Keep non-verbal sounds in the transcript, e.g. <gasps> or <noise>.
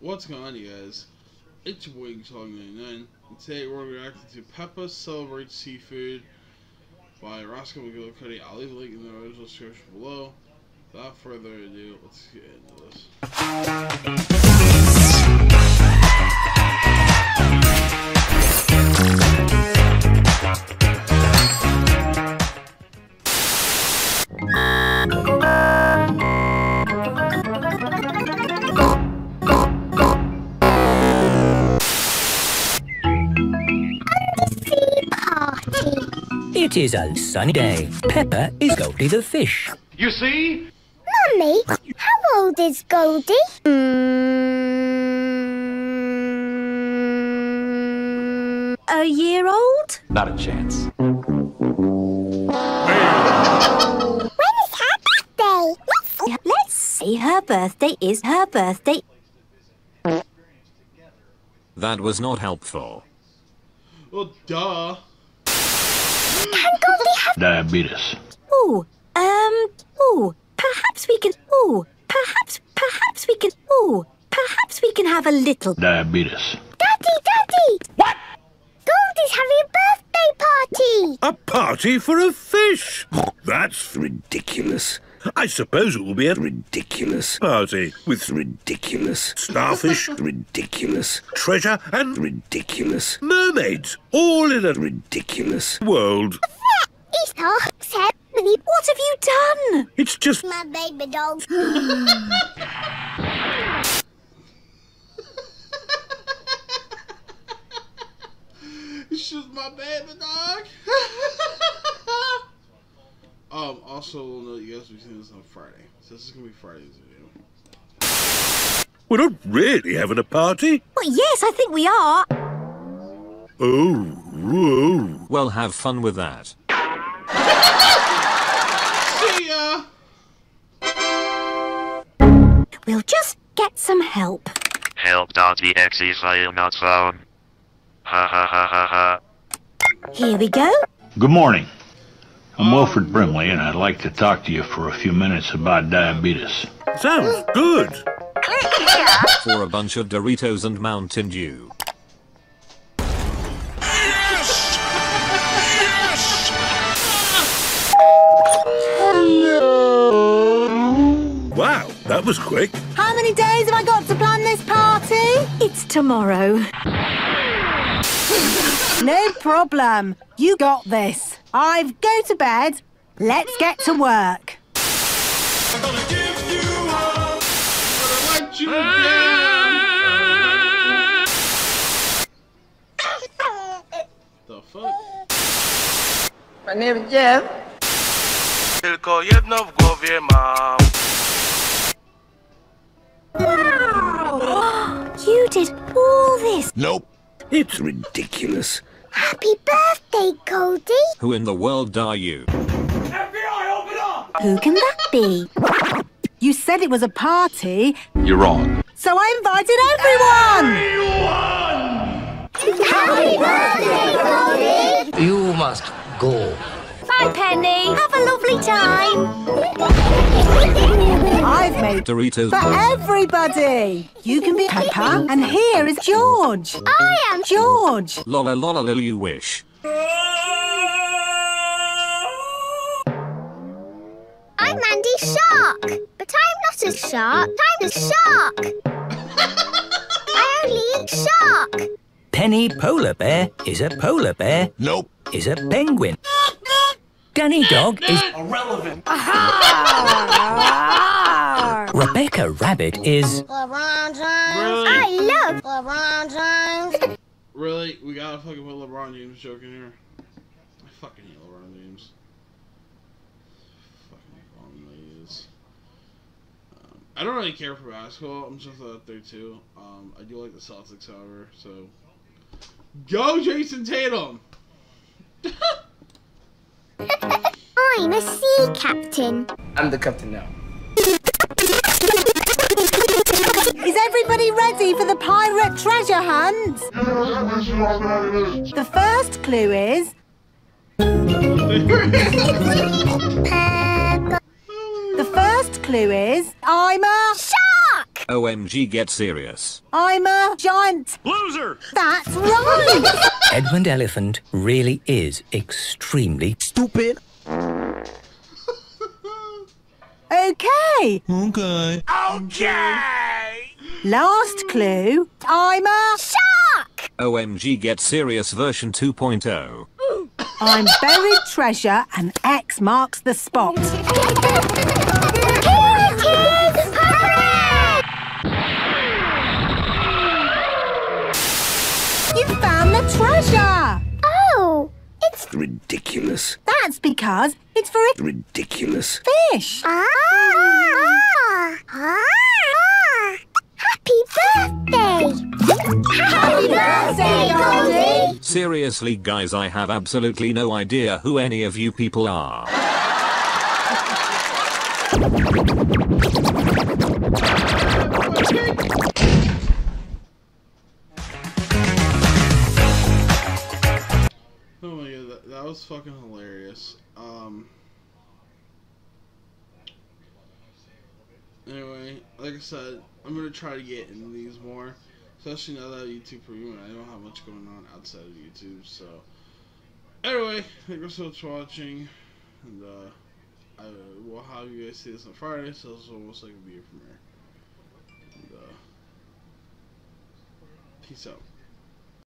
What's going on, you guys? It's your boy Song99. And today we're reacting to Peppa Celebrates Seafood by Roscoe McGillicuddy. I'll leave a link in the original description below. Without further ado, let's get into this. It is a sunny day. Peppa is Goldie the fish. You see? Mummy, how old is Goldie? Mm, a year old? Not a chance. When is her birthday? Let's, let's see. Her birthday is her birthday. That was not helpful. Well, duh. Can Goldie have... Diabetes. Ooh, um, ooh, perhaps we can... Ooh, perhaps, perhaps we can... Ooh, perhaps we can have a little... Diabetes. Daddy, Daddy! What? Goldie's having a birthday party! A party for a fish? <gasps> That's ridiculous. I suppose it will be a ridiculous party with ridiculous starfish, <laughs> ridiculous treasure, and ridiculous mermaids, all in a ridiculous world. It's not What have you done? It's just My baby dog. It's just my baby dog. <laughs> um, also, we'll note you guys will be seeing this on Friday. So this is going to be Friday's video. we're not really having a party. Well, yes, I think we are. Oh, whoa. Well, have fun with that. See ya! We'll just get some help. Help.exe file not found. Ha ha ha ha ha. Here we go. Good morning. I'm Wilford Brimley, and I'd like to talk to you for a few minutes about diabetes. Sounds good. For a bunch of Doritos and Mountain Dew. Yes! Yes! Hello. Wow, that was quick. How many days have I got to plan this party? It's tomorrow. No problem. You got this. I've go to bed. Let's get to work. But I liked you! The fuck? My name is Jeff. Tylko jedno w głowie mam. <gasps> You did all this. Nope. It's ridiculous. Happy birthday, Goldie. Who in the world are you? Who can that be? You said it was a party, You're wrong. so I invited everyone. Happy birthday, Goldie. You must go. Bye, Penny. Have a lovely time. I've Doritos. for everybody. You can be Peppa, and here is George. I am George. Lola lola lil you wish. I'm Mandy Shark, but I'm not a shark. I'm a shark. I only eat shark. Penny Polar Bear is a polar bear. Nope. Is a penguin. Danny Dog is. Irrelevant. <laughs> Rebecca Rabbit is. LeBron James. Really? I love LeBron James. Really? We gotta fucking put LeBron James joke in here? I fucking hate LeBron James. Fucking LeBron James. Um, I don't really care for basketball. I'm just out there too. Um, I do like the Celtics, however. So, go Jayson Tatum. <laughs> I'm a sea captain. I'm the captain now. Is everybody ready for the pirate treasure hunt? The first clue is the first clue is I'm a Shark! OMG, get serious. I'm a giant. Loser! That's right. Edmund Elephant really is extremely stupid. Okay. Okay. Okay! Last clue. I'm a Shark! OMG, get serious version oh. 2.0. I'm buried treasure and X marks the spot. Here it is! Hooray! You found the treasure. Oh, it's Ridiculous. That's because it's for a Ridiculous. fish. ah, ah. Happy birthday! Happy birthday, Goldie! Seriously, guys, I have absolutely no idea who any of you people are. Oh my god, that, that was fucking hilarious. Um. Anyway, like I said, I'm gonna try to get into these more, especially now that YouTube Premium and I don't have much going on outside of YouTube. So, anyway, thank you so much for watching, and uh, I will have you guys see this on Friday, so it's almost like a premiere. And, uh, peace out.